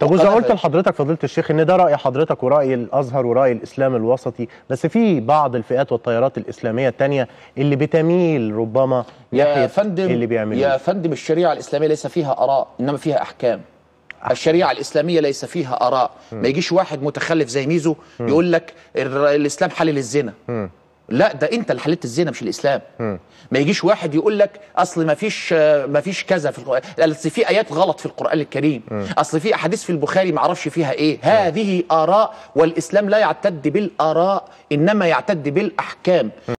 طب وإذا وقذف- قلت لحضرتك فضيلة الشيخ إن ده رأي حضرتك ورأي الأزهر ورأي الإسلام الوسطي بس في بعض الفئات والتيارات الإسلامية التانية اللي بتميل ربما يا فندم اللي بيعملوه. يا فندم الشريعة الإسلامية ليس فيها آراء إنما فيها أحكام. الشريعة الإسلامية ليس فيها آراء. ما يجيش واحد متخلف زي ميزو يقول لك الإسلام حلل الزنا. لا ده انت اللي حللت الزنا مش الإسلام. ما يجيش واحد يقول لك أصل ما فيش ما فيش كذا في القرآن. أصل في آيات غلط في القرآن الكريم. أصل في أحاديث في البخاري ما أعرفش فيها إيه. هذه آراء والإسلام لا يعتد بالآراء إنما يعتد بالأحكام.